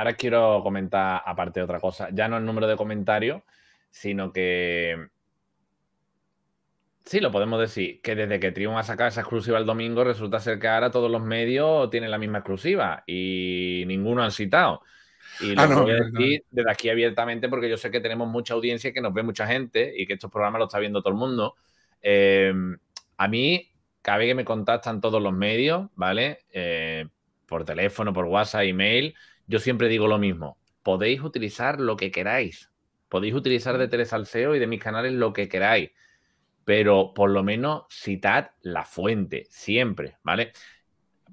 ahora quiero comentar, aparte de otra cosa, ya no el número de comentarios, sino que. Sí, lo podemos decir, que desde que Triumph ha sacado esa exclusiva el domingo, resulta ser que ahora todos los medios tienen la misma exclusiva y ninguno han citado. Y lo Ah, no, voy a no, decir desde aquí abiertamente porque yo sé que tenemos mucha audiencia, que nos ve mucha gente y que estos programas los está viendo todo el mundo. Eh, a mí, cada vez que me contactan todos los medios, ¿vale? Eh, por teléfono, por WhatsApp, email, yo siempre digo lo mismo. Podéis utilizar lo que queráis. Podéis utilizar de Telesalseo y de mis canales lo que queráis. Pero por lo menos citad la fuente, siempre, ¿vale?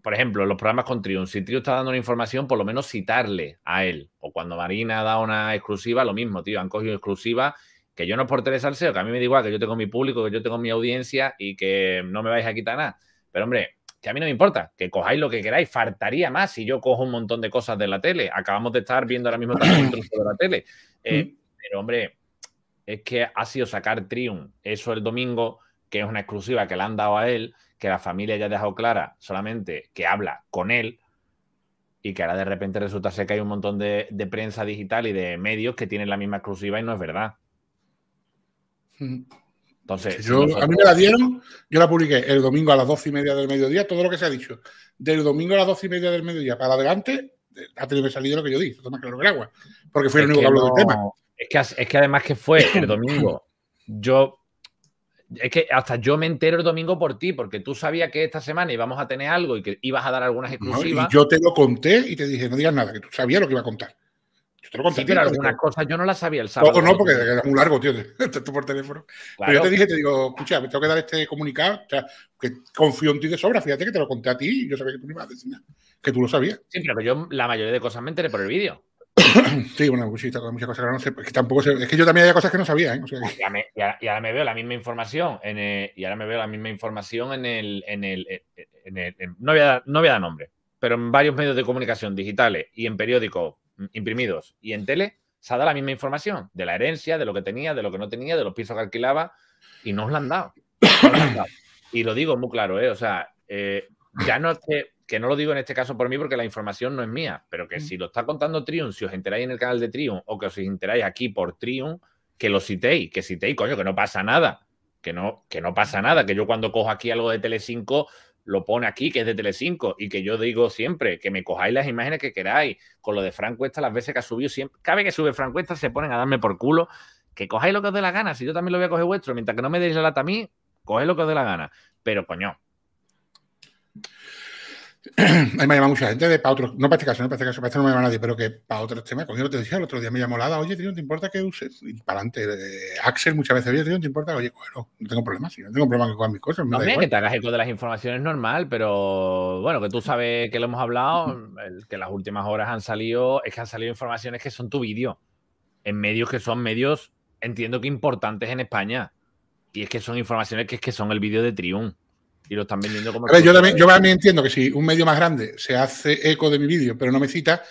Por ejemplo, los programas con Triun, si Triun está dando una información, por lo menos citarle a él. O cuando Marina da una exclusiva, lo mismo, tío, han cogido exclusiva, que yo no es por Telesalseo, que a mí me da igual, que yo tengo mi público, que yo tengo mi audiencia y que no me vais a quitar nada. Pero hombre, que a mí no me importa, que cojáis lo que queráis, faltaría más si yo cojo un montón de cosas de la tele. Acabamos de estar viendo ahora mismo también un trozo de la tele. Eh, pero hombre, es que ha sido sacar Triumph eso el domingo, que es una exclusiva que le han dado a él, que la familia ya ha dejado clara solamente que habla con él y que ahora de repente resulta ser que hay un montón de, de prensa digital y de medios que tienen la misma exclusiva y no es verdad. Entonces, Yo, nosotros- A mí me la dieron, yo la publiqué el domingo a las doce y media del mediodía, todo lo que se ha dicho. Del domingo a las doce y media del mediodía para adelante, ha tenido que salir lo que yo dije, más claro que el agua. Porque fue el único que, que habló no- del tema. Es que, es que además que fue el domingo, yo. Es que hasta yo me entero el domingo por ti, porque tú sabías que esta semana íbamos a tener algo y que ibas a dar algunas ¿no? exclusivas. Y yo te lo conté y te dije, no digas nada, que tú sabías lo que iba a contar. Yo te lo conté. sí, pero algunas cosas yo no las sabía el sábado. Todo no, porque era muy largo, tío, esto por teléfono. Claro, Pero yo te dije, te digo, escucha, me tengo que dar este comunicado, o sea, que confío en ti de sobra, fíjate que te lo conté a ti y yo sabía que tú no ibas a decir nada, que tú lo sabías. sí, pero que yo la mayoría de cosas me enteré por el vídeo. Sí, bueno, pues sí, está con muchas cosas que no sé, es que tampoco sé, es que yo también había cosas que no sabía, ¿eh? O sea, que- Y ahora, me, y ahora me veo la misma información en el- y ahora me veo la misma información en el, en el, en el- en- no, voy a dar, no voy a dar nombre, pero en varios medios de comunicación digitales y en periódicos imprimidos y en tele se ha dado la misma información de la herencia, de lo que tenía, de lo que no tenía, de los pisos que alquilaba y no os la han dado. No os la han dado. Y lo digo muy claro, ¿eh? O sea, eh, ya no es que, que no lo digo en este caso por mí porque la información no es mía, pero que si lo está contando Triumph, si os enteráis en el canal de Triumph o que os enteráis aquí por Triumph, que lo citéis, que citéis, coño, que no pasa nada. Que no, que no pasa nada, que yo cuando cojo aquí algo de Telecinco lo pone aquí, que es de Telecinco, y que yo digo siempre, que me cojáis las imágenes que queráis. Con lo de Frank Cuesta, las veces que ha subido siempre, vez que sube Frank Cuesta se ponen a darme por culo, que cojáis lo que os dé la gana, si yo también lo voy a coger vuestro, mientras que no me deis la lata a mí, coged lo que os dé la gana. Pero coño, Ahí me llama mucha gente de para otros, no para este caso, no para este caso, para este no me llama nadie, pero que para otros temas, coño, no te decía, el otro día me llamó Lada, oye, tío, ¿no te importa que uses? Y para adelante, eh, Axel muchas veces, oye, tío, ¿no te importa? Oye, bueno, no tengo problema, sí, no tengo problema que cojan mis cosas, igual. que te hagas eco de las informaciones es normal, pero bueno, que tú sabes que lo hemos hablado, el- que las últimas horas han salido, es que han salido informaciones que son tu vídeo, en medios que son medios, entiendo que importantes en España. Y es que son informaciones que es que son el vídeo de Triumph. Y lo están vendiendo como... A ver, yo también, yo también entiendo que si un medio más grande se hace eco de mi vídeo, pero no me cita,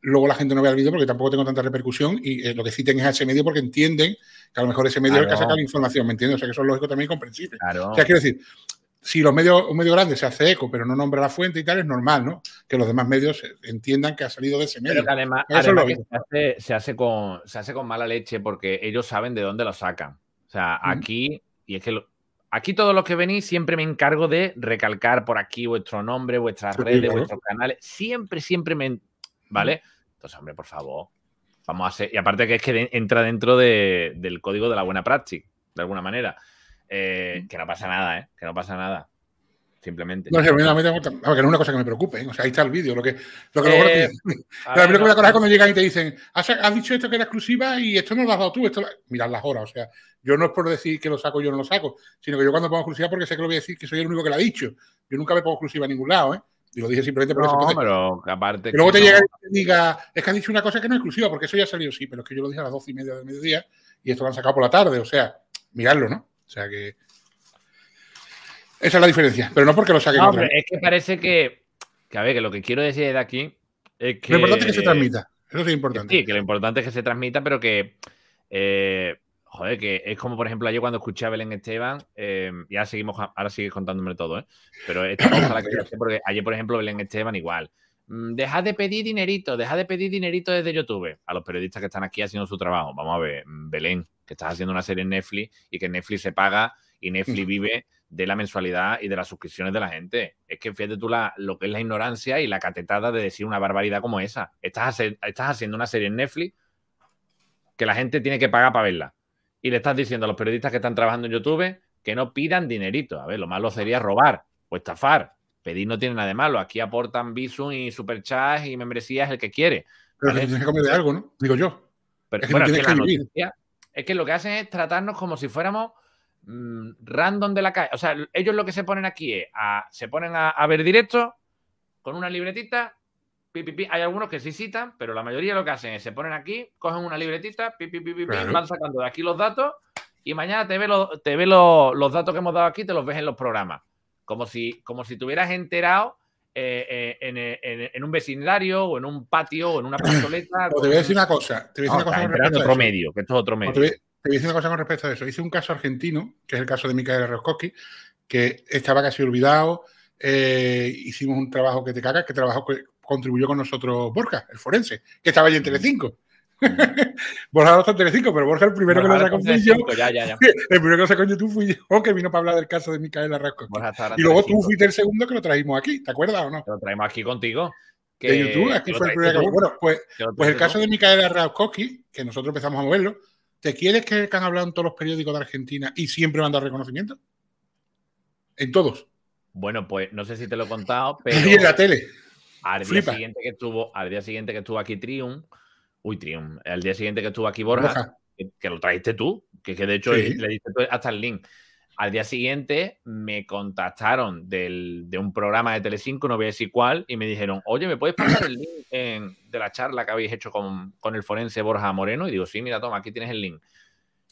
luego la gente no ve el vídeo porque tampoco tengo tanta repercusión y eh, lo que citen es a ese medio porque entienden que a lo mejor ese medio es el que sacado la información, ¿me entiendes? O sea que eso es lógico también y comprensible. Claro. O sea, quiero decir, si los medios, un medio grande se hace eco, pero no nombra la fuente y tal, es normal, ¿no? Que los demás medios entiendan que ha salido de ese medio. Pero que además, Eso es además que se, hace, se hace con, se hace con mala leche porque ellos saben de dónde lo sacan. O sea, aquí, y es que lo- aquí todos los que venís siempre me encargo de recalcar por aquí vuestro nombre, vuestras Sí, redes, claro. vuestros canales. Siempre, siempre me. ¿Vale? Entonces, hombre, por favor. Vamos a hacer. Y aparte que es que de- entra dentro de- del código de la buena práctica, de alguna manera. Eh, que no pasa nada, ¿eh? Que no pasa nada. Simplemente. No a a me gusta- a ver, no es una cosa que me preocupe, ¿eh? o sea, ahí está el vídeo. Lo que, lo que Eh, a a ver, mí lo que me da coraje cuando llegan y te dicen, has, has dicho esto que era exclusiva y esto no lo has dado tú. Esto lo-". Mirad las horas. O sea, yo no es por decir que lo saco yo no lo saco, sino que yo cuando pongo exclusiva porque sé que lo voy a decir que soy el único que lo ha dicho. Yo nunca me pongo exclusiva en ningún lado, ¿eh? Y lo dije simplemente por eso. Entonces, pero aparte. que luego que te no- llega y te diga, es que has dicho una cosa que no es exclusiva, porque eso ya ha salido, sí, pero es que yo lo dije a las doce y media del mediodía y esto lo han sacado por la tarde. O sea, miradlo, ¿no? O sea que. Esa es la diferencia. Pero no porque lo saquen No, otra hombre, vez. es que parece que, que, a ver, que lo que quiero decir de aquí es que... Lo importante es que se transmita. Eso es importante. Sí, que lo importante es que se transmita, pero que, eh, joder, que es como, por ejemplo, ayer cuando escuché a Belén Esteban, eh, y ahora seguimos, ahora sigues contándome todo, ¿eh? Pero esta cosa la quería hacer porque ayer, por ejemplo, Belén Esteban igual. mm, dejad de pedir dinerito, dejad de pedir dinerito desde YouTube. A los periodistas que están aquí haciendo su trabajo. Vamos a ver, mm, Belén, que estás haciendo una serie en Netflix y que Netflix se paga y Netflix vive de la mensualidad y de las suscripciones de la gente. Es que fíjate tú la, lo que es la ignorancia y la catetada de decir una barbaridad como esa. Estás, estás haciendo una serie en Netflix que la gente tiene que pagar para verla. Y le estás diciendo a los periodistas que están trabajando en YouTube que no pidan dinerito. A ver, lo malo sería robar o estafar. Pedir no tiene nada de malo. Aquí aportan Visum y Superchat y membresías el que quiere. Pero tienes que comer de algo, ¿no? Digo yo. Pero, es, que es que lo que hacen es tratarnos como si fuéramos mm, random de la calle. O sea, ellos lo que se ponen aquí es a, se ponen a, ver directo con una libretita. Hay algunos que sí citan, pero la mayoría lo que hacen es se ponen aquí, cogen una libretita, van sacando de aquí los datos y mañana te ve, te ve los datos que hemos dado aquí, te los ves en los programas como si, como si te hubieras enterado eh, eh, en, un vecindario o en un patio o en una plazoleta. te voy a decir una cosa. Te voy a decir una cosa otro medio, que esto es otro medio. Te, voy, a decir una cosa con respecto a eso. Hice un caso argentino, que es el caso de Mikael Roskowski, que estaba casi olvidado. Eh, hicimos un trabajo que te cagas, que trabajó, contribuyó con nosotros Borja, el forense, que estaba allí en Telecinco. Borja no está en Telecinco, pero Borja el primero que lo sacó fui yo. El primero que lo sacó en YouTube fui yo, que vino para hablar del caso de Micaela Rasco. Y luego tú fuiste el segundo que lo trajimos aquí, ¿te acuerdas o no? Lo traemos aquí contigo. de YouTube, aquí fue el primero que... Bueno, pues, pues el caso de Micaela Raskowski, que nosotros empezamos a moverlo, ¿te quieres que han hablado en todos los periódicos de Argentina y siempre me han dado reconocimiento? En todos. Bueno, pues no sé si te lo he contado, pero... Y en la tele. Al día, siguiente que estuvo, al día siguiente que estuvo aquí Triumph, Uy, Trium. El día siguiente que estuvo aquí Borja, Que, lo trajiste tú, que, de hecho le diste hasta el link. Al día siguiente me contactaron de un programa de Telecinco, no voy a decir cuál, y me dijeron, oye, ¿me puedes pasar el link de la charla que habéis hecho con, el forense Borja Moreno? Y digo, sí, mira, toma, aquí tienes el link.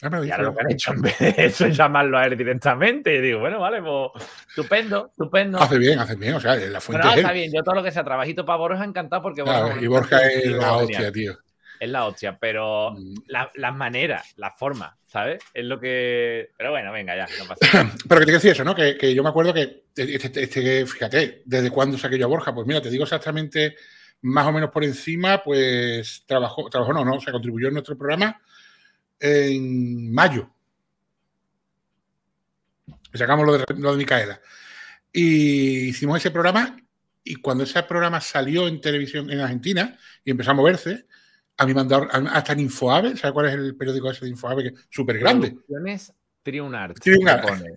Ah, y ahora lo que han hecho en vez de eso es llamarlo a él directamente. Y digo, bueno, vale, pues estupendo, estupendo. Hace bien, hace bien, o sea, la fuente. Bueno, está bien, yo todo lo que sea trabajito para Borja encantado porque Borja. y Borja es la hostia, tío es la hostia, pero mm. las maneras, las formas, ¿sabes? Es lo que. Pero bueno, venga, ya, no pasa nada. Pero que te decía eso, ¿no? Que, yo me acuerdo que, este, este, este, fíjate, ¿desde cuándo saqué yo a Borja? Pues mira, te digo exactamente más o menos por encima, pues trabajó, trabajó no, no, se contribuyó en nuestro programa en mayo. Sacamos lo de, lo de Micaela. Y hicimos ese programa y cuando ese programa salió en televisión en Argentina y empezó a moverse, a han dado hasta en Infoave, ¿sabes cuál es el periódico ese de Infoave? Que súper grande. Triunar.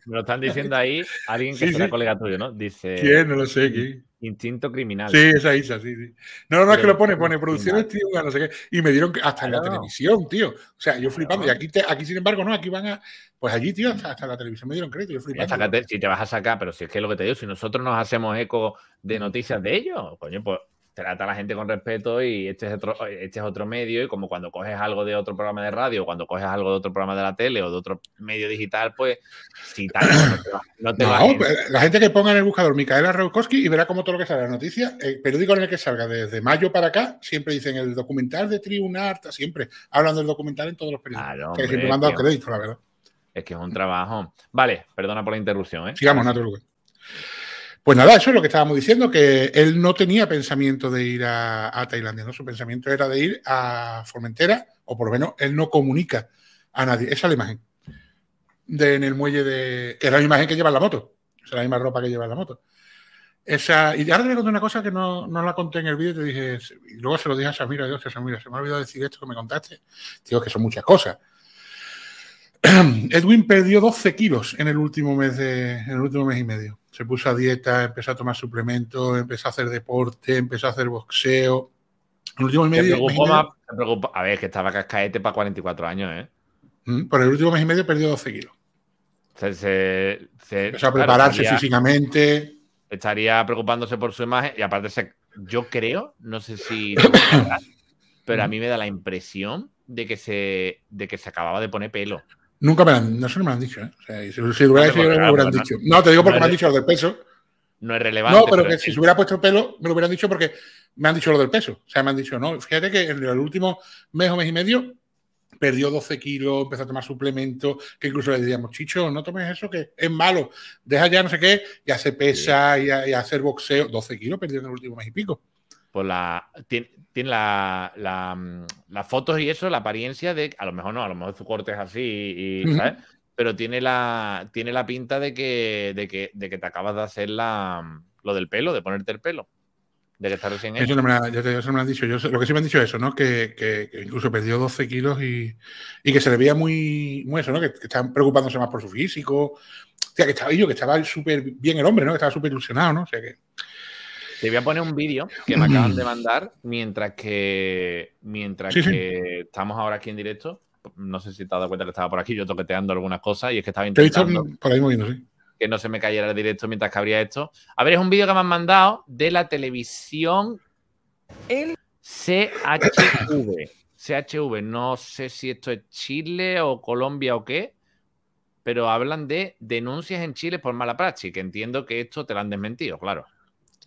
Me lo están diciendo ahí alguien que será colega tuyo, ¿no? Dice. ¿Quién? No lo sé. ¿quién? Instinto criminal. Sí, esa Isa, sí, sí. No, no, es que lo pone, pone producciones Triunar, no sé qué. Y me dieron hasta en la televisión, tío. O sea, yo flipando. Y aquí, aquí, sin embargo, no, aquí van a. Pues allí, tío, hasta, hasta la televisión me dieron crédito. Yo flipando. si te vas a sacar, pero si es que es lo que te digo, si nosotros nos hacemos eco de noticias de ellos, coño, pues trata a la gente con respeto y este es otro, este es otro medio y como cuando coges algo de otro programa de radio, cuando coges algo de otro programa de la tele o de otro medio digital, pues si tal, no te, va, pues, La gente que ponga en el buscador Micaela Raukowski y verá como todo lo que sale la noticia, el periódico en el que salga desde mayo para acá, siempre dicen el documental de Triunart, siempre hablan del documental en todos los periódicos. que siempre manda crédito, la verdad. Es que es un trabajo. Vale, perdona por la interrupción. ¿eh? Sigamos, no te pues nada, eso es lo que estábamos diciendo, que él no tenía pensamiento de ir a, Tailandia, ¿no? Su pensamiento era de ir a Formentera, o por lo menos él no comunica a nadie. Esa es la imagen. De, en el muelle de. que es la imagen que lleva la moto. Es la misma ropa que lleva la moto. Esa, y ahora te voy una cosa que no, no la conté en el vídeo y te dije, y luego se lo dije a Samira, Dios, Samira, se me ha olvidado decir esto que me contaste. Digo que son muchas cosas. Edwin perdió 12 kilos en el último mes de, en el último mes y medio se puso a dieta, empezó a tomar suplementos, empezó a hacer deporte, empezó a hacer boxeo. El último mes y medio. A ver, que estaba cascaete para 44 años, ¿eh? Mm, por el último mes y medio perdió 12 kilos. Se, empezó a prepararse físicamente. Estaría preocupándose por su imagen y aparte, yo creo, no sé si. pero a mí me da la impresión de que se, de que se acababa de poner pelo. Nunca me lo han, no sé, me lo han dicho. ¿eh? O sea, si, si lo hubiera dicho, me lo hubieran dicho. No, te digo porque me han dicho lo del peso. No es relevante. No, pero, que si se hubiera puesto el pelo, me lo hubieran dicho porque me han dicho lo del peso. O sea, me han dicho, no, fíjate que en el último mes o mes y medio perdió 12 kilos, empezó a tomar suplementos, que incluso le decíamos, Chicho, no tomes eso, que es malo, deja ya no sé qué, y hace pesa y, a, hacer boxeo. 12 kilos perdió en el último mes y pico. Pues la, tiene, tiene la, la, mm, las fotos y eso, la apariencia de, a lo mejor no, a lo mejor su corte es así, y. ¿sabes? Pero tiene la, tiene la pinta de que, de, que, de que te acabas de hacer la, lo del pelo, de ponerte el pelo. De que está recién hecho. Eso no me, la- ya te digo, eso no me lo han dicho. Yo, lo que sí me han dicho es eso, ¿no? Que, que- que incluso perdió 12 kilos y, y que se le veía muy, muy eso, ¿no? Que, que estaban preocupándose más por su físico. O sea, que estaba yo, que estaba súper bien el hombre, ¿no? Que estaba súper ilusionado, ¿no? O sea que. Te voy a poner un vídeo que me acaban de mandar mientras que mientras Sí, sí. que estamos ahora aquí en directo. No sé si te has dado cuenta que estaba por aquí yo toqueteando algunas cosas y es que estaba Te intentando por ahí moviendo, sí. que no se me cayera el directo mientras que abría esto. A ver, es un vídeo que me han mandado de la televisión El CHV. CHV, no sé si esto es Chile o Colombia o qué, pero hablan de denuncias en Chile por mala práctica. Entiendo que esto te lo han desmentido, claro.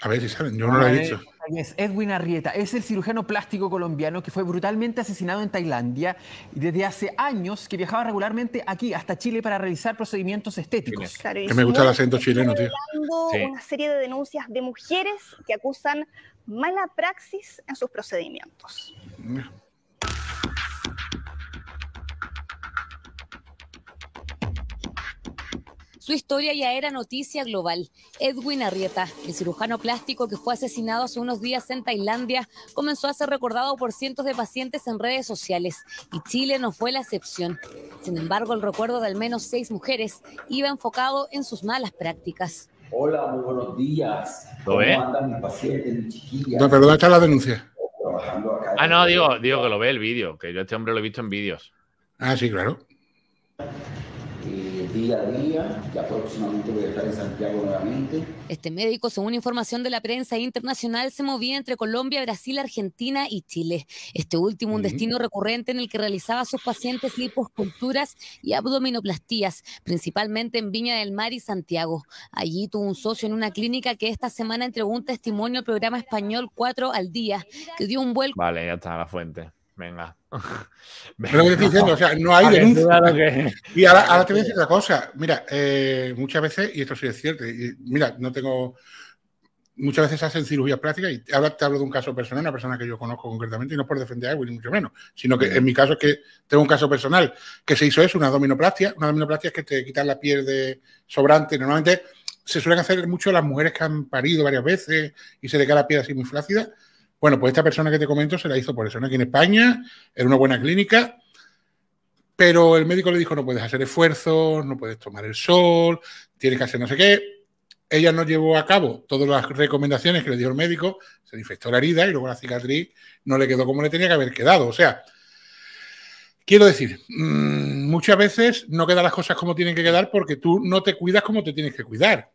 A ver si saben, yo no lo he visto. Es Edwin Arrieta, es el cirujano plástico colombiano que fue brutalmente asesinado en Tailandia y desde hace años que viajaba regularmente aquí hasta Chile para realizar procedimientos estéticos. Claro, Que me gusta el acento chileno, tío. Sí. una serie de denuncias de mujeres que acusan mala praxis en sus procedimientos. Su historia ya era noticia global. Edwin Arrieta, el cirujano plástico que fue asesinado hace unos días en Tailandia, comenzó a ser recordado por cientos de pacientes en redes sociales y Chile no fue la excepción. Sin embargo, el recuerdo de al menos seis mujeres iba enfocado en sus malas prácticas. Hola, muy buenos días. ¿Lo ¿Cómo ve? andan mis pacientes, mis chiquillas? No, pero ¿dónde está la denuncia? Acá. Ah, no, digo, digo que lo ve el vídeo, que yo a este hombre lo he visto en vídeos. Ah, sí, claro. Eh, día a día, ya próximamente voy a estar en Santiago nuevamente. Este médico, según información de la prensa internacional, se movía entre Colombia, Brasil, Argentina y Chile. Este último, un destino recurrente en el que realizaba a sus pacientes liposculturas y abdominoplastías, principalmente en Viña del Mar y Santiago. Allí tuvo un socio en una clínica que esta semana entregó un testimonio al programa español 4 al día, que dio un vuelco Vale, ya está la fuente. Venga. Pero lo que estoy diciendo, o sea, no hay A ver, denuncia. claro que- Y ahora, ahora te voy a decir otra cosa. Mira, eh, muchas veces, y esto sí es cierto, y mira, no tengo. Muchas veces hacen cirugías plásticas y ahora te hablo de un caso personal, una persona que yo conozco concretamente, y no por defender a Edwin, ni mucho menos, sino que en mi caso es que tengo un caso personal que se hizo eso, una abdominoplastia. Una abdominoplastia es que te quitan la piel de sobrante. Normalmente se suelen hacer mucho las mujeres que han parido varias veces y se le queda la piel así muy flácida. Bueno, pues esta persona que te comento se la hizo por eso. Aquí en España, en una buena clínica, pero el médico le dijo no puedes hacer esfuerzos, no puedes tomar el sol, tienes que hacer no sé qué. Ella no llevó a cabo todas las recomendaciones que le dio el médico, se infectó la herida y luego la cicatriz no le quedó como le tenía que haber quedado. O sea, quiero decir, mmm, muchas veces no quedan las cosas como tienen que quedar porque tú no te cuidas como te tienes que cuidar.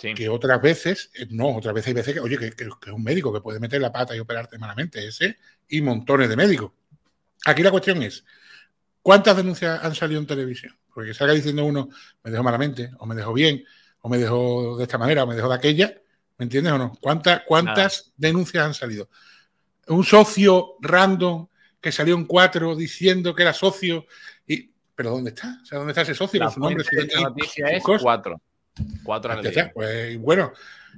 Sí. Que otras veces, eh, no, otras veces hay veces que, oye, que, que- que es un médico que puede meter la pata y operarte malamente, ese y montones de médicos. Aquí la cuestión es, ¿cuántas denuncias han salido en televisión? Porque salga diciendo uno, me dejó malamente, o me dejó bien, o me dejó de esta manera, o me dejó de aquella, ¿me entiendes o no? ¿Cuántas, cuántas denuncias han salido? Un socio random que salió en cuatro diciendo que era socio, y, ¿pero dónde está? O sea, ¿dónde está ese socio La con su nombre? de noticia es cuatro. Cuatro día. está, pues bueno,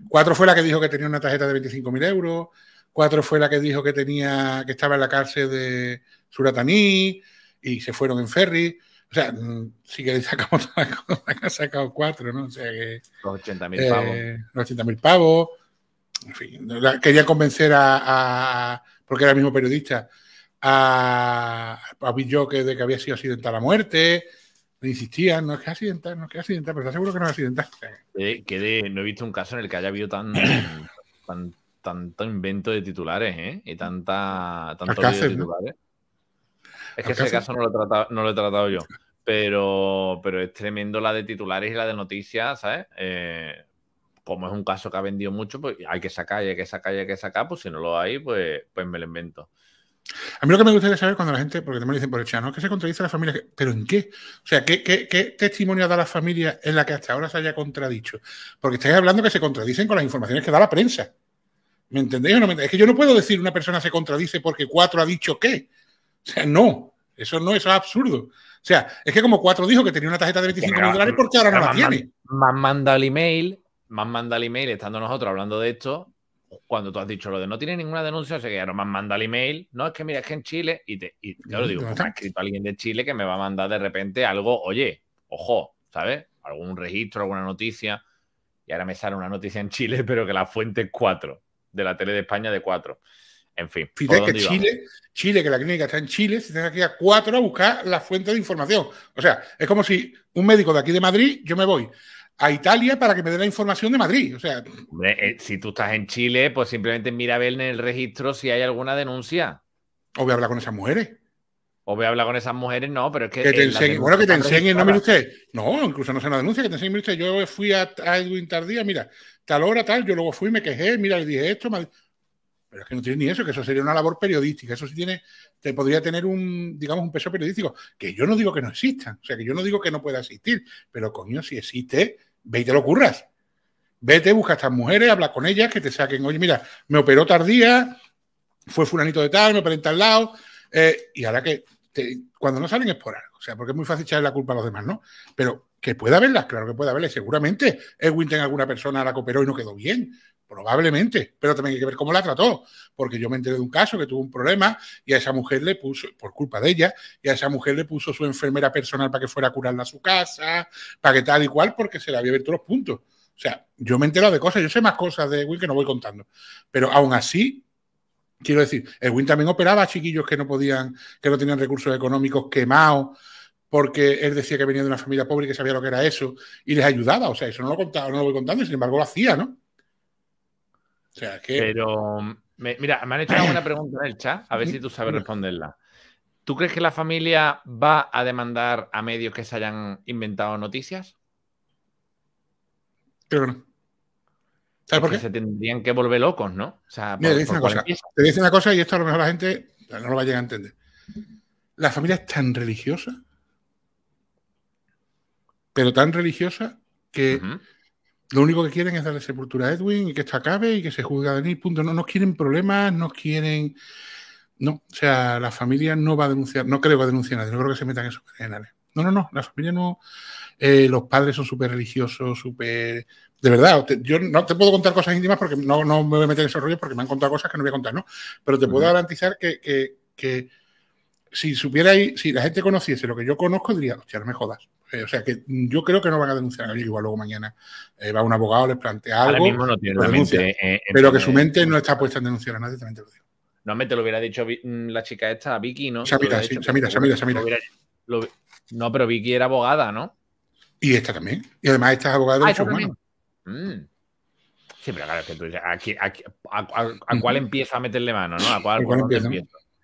cuatro fue la que dijo que tenía una tarjeta de 25.000 euros, cuatro fue la que dijo que tenía que estaba en la cárcel de Surataní y se fueron en ferry. O sea, mm, sí que sacamos todas las cosas que han sacado cuatro, ¿no? O sea que Los 80.000 pavos. eh, los 80.000 pavos. En fin, la- querían convencer a, a- porque era el mismo periodista, a, a Villoque de que había sido accidental a muerte. Le insistían, no es que accidental, no es que accidental, pero está seguro que no es accidental. Eh, que de- no he visto un caso en el que haya habido tan, tan- tanto invento de titulares, ¿eh? Y tanta, tanto de titulares. Es que ese caso no lo, he tratado, no lo he tratado yo. Pero, pero es tremendo la de titulares y la de noticias, ¿sabes? Eh, como es un caso que ha vendido mucho, pues hay que sacar, hay que sacar, hay que sacar. Pues si no lo hay, pues, pues me lo invento. A mí lo que me gustaría saber cuando la gente, porque también dicen por el chat, ¿no? Que se contradice la familia. ¿Pero en qué? O sea, ¿qué, qué, qué testimonio da la familia en la que hasta ahora se haya contradicho? Porque estáis hablando que se contradicen con las informaciones que da la prensa. ¿Me entendéis o no? Es que yo no puedo decir una persona se contradice porque cuatro ha dicho qué. O sea, no. Eso no, eso es absurdo. O sea, es que como cuatro dijo que tenía una tarjeta de 25 mil dólares porque ahora no la tiene. me han mandado el email, me han mandado el email estando nosotros hablando de esto, cuando tú has dicho lo de no tiene ninguna denuncia, se quedaron, me han mandado el email. No, es que mira, es que en Chile, y, te, y yo lo digo, me ha escrito alguien de Chile que me va a mandar de repente algo, oye, ojo, ¿sabes? Algún registro, alguna noticia. Y ahora me sale una noticia en Chile, pero que la fuente es 4, de la tele de España de 4. En fin. Fíjate que Chile, Chile, que la clínica está en Chile, se tenga que ir a 4 a buscar la fuente de información. O sea, es como si un médico de aquí de Madrid, yo me voy a Italia para que me dé la información de Madrid. O sea, eh, si tú estás en Chile, pues simplemente mira a ver en el registro si hay alguna denuncia. O voy a hablar con esas mujeres. O voy a hablar con esas mujeres, no, pero es que. que te enseñen, bueno, que te enseñen, no, mire usted. No, incluso no sea una denuncia, que te enseñen, mire usted. Yo fui a, Edwin Tardía, mira, tal hora, tal, yo luego fui, me quejé, mira, le dije esto. Pero es que no tiene ni eso, que eso sería una labor periodística. Eso sí tiene, te podría tener un, digamos, un peso periodístico. Que yo no digo que no exista, o sea, que yo no digo que no pueda existir, pero coño, si existe, ve y te lo curras. Vete, busca a estas mujeres, habla con ellas, que te saquen, oye, mira, me operó tardía, fue fulanito de tal, me operé en tal lado, eh, y ahora que cuando no salen es por algo, o sea, porque es muy fácil echarle la culpa a los demás, ¿no? Pero que pueda haberlas, claro que puede haberlas, seguramente Edwin tenga alguna persona a la que operó y no quedó bien, probablemente, pero también hay que ver cómo la trató, porque yo me enteré de un caso que tuvo un problema y a esa mujer le puso, por culpa de ella, y a esa mujer le puso su enfermera personal para que fuera a curarla a su casa, para que tal y cual, porque se le había abierto los puntos. O sea, yo me he enterado de cosas, yo sé más cosas de Edwin que no voy contando, pero aún así, quiero decir, Edwin también operaba a chiquillos que no podían, que no tenían recursos económicos quemados, porque él decía que venía de una familia pobre y que sabía lo que era eso, y les ayudaba. O sea, eso no lo contaba, no lo voy contando, y sin embargo lo hacía, ¿no? Pero, mira, me han hecho una pregunta en el chat, a ver si tú sabes responderla. ¿Tú crees que la familia va a demandar a medios que se hayan inventado noticias? Pero no. ¿Sabes por qué? Se tendrían que volver locos, ¿no? O sea, Mira, te, dice una cosa, te dice una cosa y esto a lo mejor la gente no lo va a llegar a entender. La familia es tan religiosa, pero tan religiosa que lo único que quieren es darle sepultura a Edwin y que esto acabe y que se juzgue a Denis, punto. No nos quieren problemas, no quieren. No, o sea, la familia no va a denunciar, no creo que denuncie a nadie, no creo que se metan en esos canales. No, no, no, la familia no. Eh, los padres son súper religiosos, súper. De verdad, yo no te puedo contar cosas íntimas porque no, no, me voy a meter en esos rollos porque me han contado cosas que no voy a contar, ¿no? Pero te puedo garantizar que, que, que si supiera, si la gente conociese lo que yo conozco, diría, hostia, no me jodas. Eh, o sea que yo creo que no van a denunciar a alguien, igual luego mañana eh, va un abogado, les plantea algo. pero que su mente no está puesta en denunciar a nadie, también te lo digo. No, me te lo hubiera dicho mm, la chica esta, Vicky, ¿no? Samira, sí, Samira, Samira, Samira. no, pero Vicky era abogada, ¿no? Y esta también. Y además esta es abogada de ah, humanos. Mm. Sí, pero claro, que tú aquí, a, cuál empieza a meterle mano, ¿no? ¿A cuál, empieza?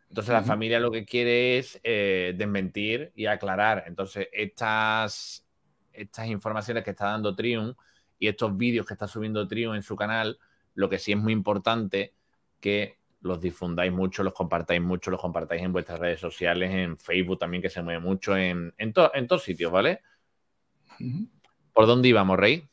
Entonces la familia lo que quiere es eh, desmentir y aclarar. Entonces estas, estas informaciones que está dando Trium y estos vídeos que está subiendo Trium en su canal, lo que sí es muy importante que los difundáis mucho, los compartáis mucho, los compartáis en vuestras redes sociales, en Facebook también que se mueve mucho, en, en, en todos sitios, ¿vale? ¿Por dónde íbamos, Rey?